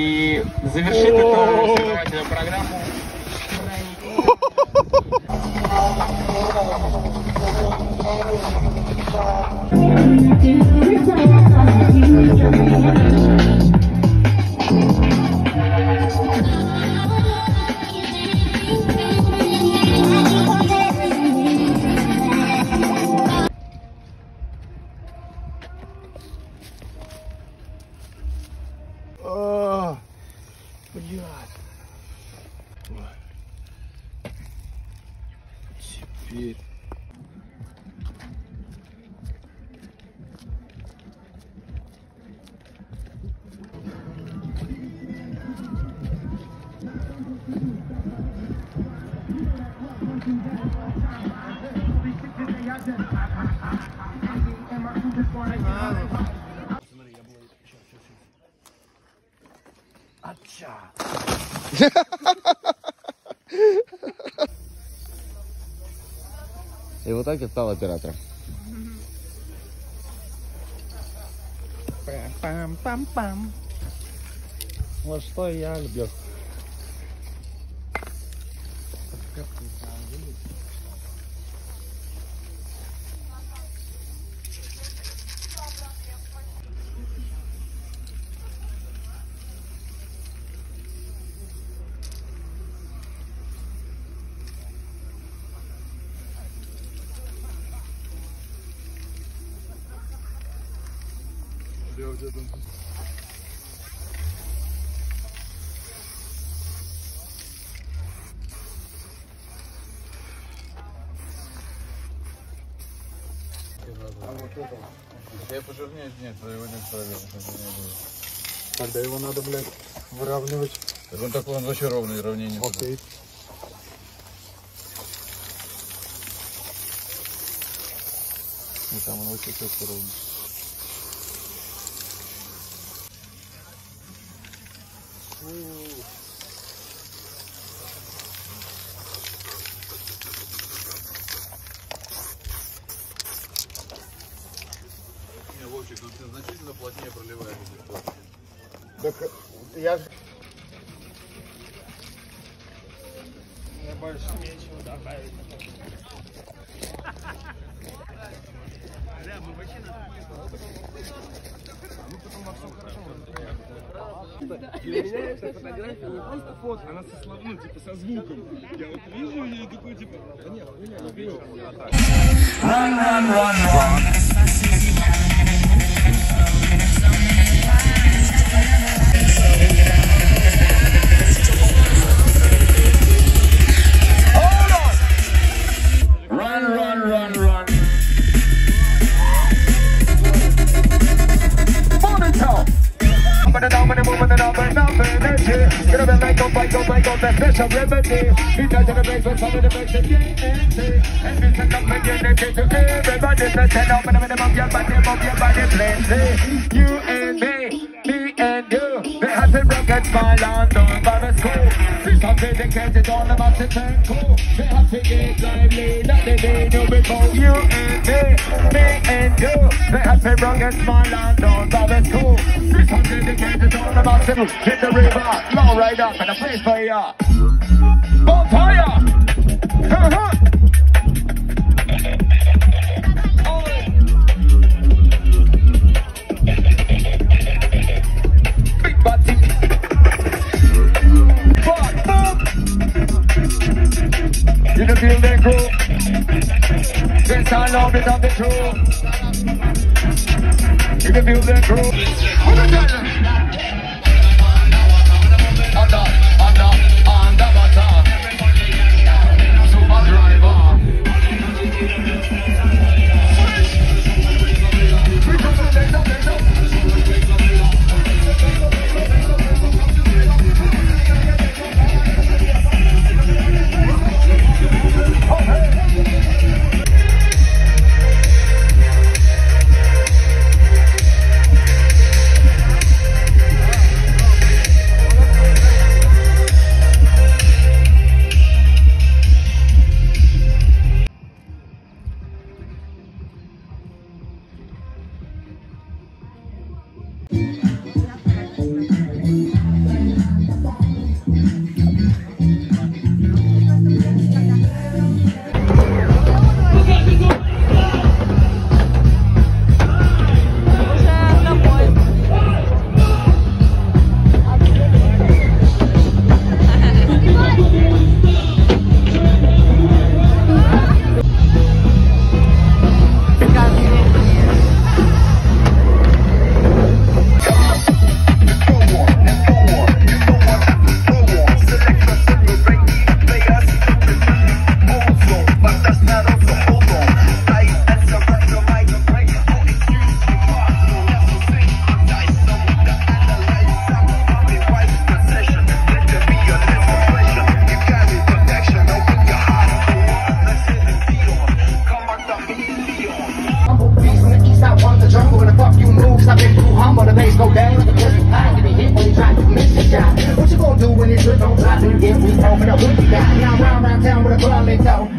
И завершит эту соревновательную программу. А, Блядь. Теперь. И вот так я стал оператором. Пам-пам-пам. Вот что я люблю. Я пожирнее, нет, его не проверил. Когда его надо, блядь, выравнивать. Он такой, он вообще ровный, ровнее не Окей. И там он вообще четко ровный. Не, Так я ж- Для меня эта фотография не просто фото, она со словом, ну, типа, со звуком. Я вот вижу ее и такой, типа, да нет, хуйня, не беру. А так. Run, energy. Special remedy. He does some of the. And to everybody. Your body, your body, plenty. You and me, me and you. The happy rocket by London, by the school. This crazy, dedicated, all about to turn cool. They have to get lively, like they be before. You and me, me and you. The happy rockets fall on over the school about the hit the river, low right up and a place for ya. Bonfire! Uh-huh. You the building crew. This I love it on the crew. You the building crew.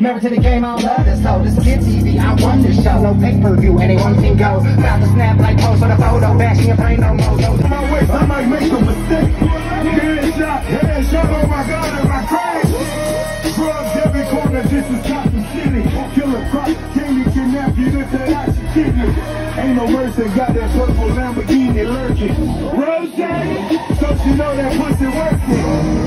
Married to the game, I love this though. This kid TV, I run this show. No pay per view, anyone can go. About to snap like pose for the photo, bashing your brain no more. No, my waist, I might make a mistake. Headshot, headshot, oh my god, am I crazy? Drugs every corner, this is Gotham City. Killer crop, candy kidnap you, this that kill you. Ain't no mercy, got that purple Lamborghini lurking. Don't you know that pussy working?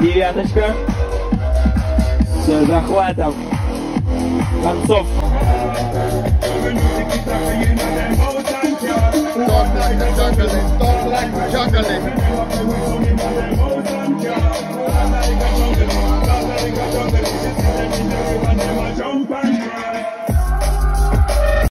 Девяточка. С захватом концов.